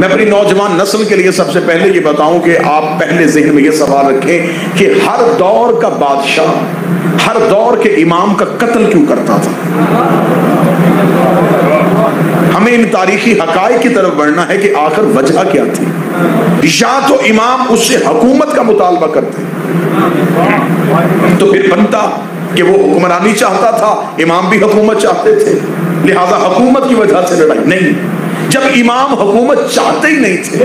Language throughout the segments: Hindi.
मैं अपनी नौजवान नस्ल के लिए सबसे पहले ये बताऊँ कि आप पहले जहन में ये सवाल रखें कि हर दौर का बादशाह, हर दौर के इमाम का कत्ल क्यों करता था? हमें इन तारीखी हकाय की तरफ़ बढ़ना है कि आखिर वजह क्या थी। या तो इमाम उससे हुकूमत का मुतालबा करते तो फिर बनता कि वो हुक्मरानी चाहता था, इमाम भी हुकूमत चाहते थे, लिहाजा हुकूमत की वजह से लड़ाई नहीं। जब इमाम हुकूमत चाहते ही नहीं थे।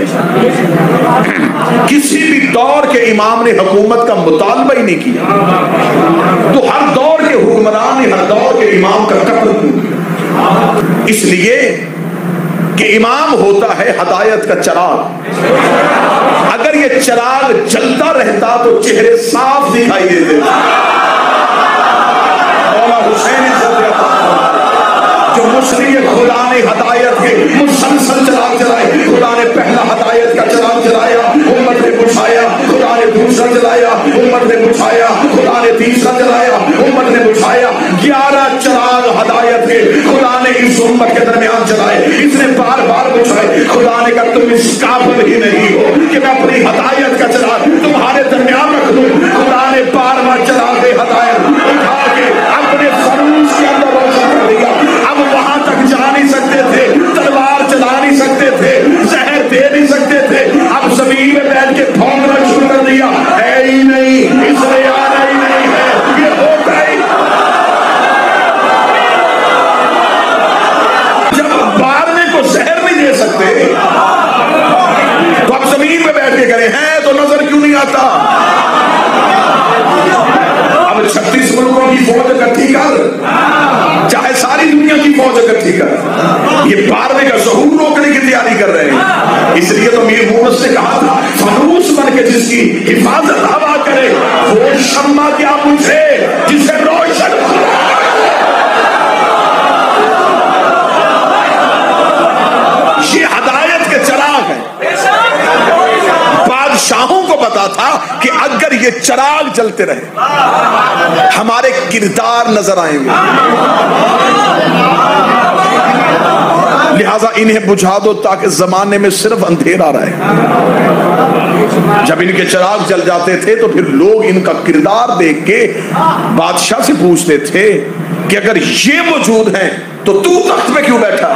किसी भी दौर के इमाम ने हुकूमत का मुतालबा ही नहीं किया। तो हर दौर के हुक्मरान ने, हर दौर के इमाम का कत्ल क्यों इसलिए कि इमाम होता है हदायत का चराग। अगर ये चराग जलता रहता तो चेहरे साफ़ दिखाई देते। खुदा ने हदायत के मुसलसल चराग चलाए खुदा ने पहला हदायत का चराग चलाया, उम्मत ने बुझाया खुदा ने दूसरा चलाया, उम्मत ने बुझाया खुदा ने तीसरा चलाया, उम्मत ने बुझाया। ग्यारह चराग हदायत के खुदा ने इस उम्मत के दरमियान चलाए, इसने बार बार बुझाए खुदा ने कहा तुम इस काबिल ही नहीं हो कि मैं अपनी हदायत का चराग आता अब छत्तीस मुल्कों की फौज इकट्ठी कर। चाहे सारी दुनिया की फौज इकट्ठी कर। ये बारहवें का जहूर रोकने की तैयारी कर रहे हैं। इसलिए तो मीर मोहम्मद से कहा था, फरूस बन के जिसकी हिफाजत हवा करे वो शम्मा क्या पूछे जिसे रोशन ये हदायत के चराग है बादशाहों को पता था कि अगर ये चराग जलते रहे। हमारे किरदार नज़र आएँगे लिहाजा इन्हें बुझा दो ताकि जमाने में सिर्फ़ अंधेरा रहे। जब इनके चराग जल जाते थे तो फिर लोग इनका किरदार देख के बादशाह से पूछते थे कि अगर ये मौजूद हैं तो तू तख्त पे क्यों बैठा?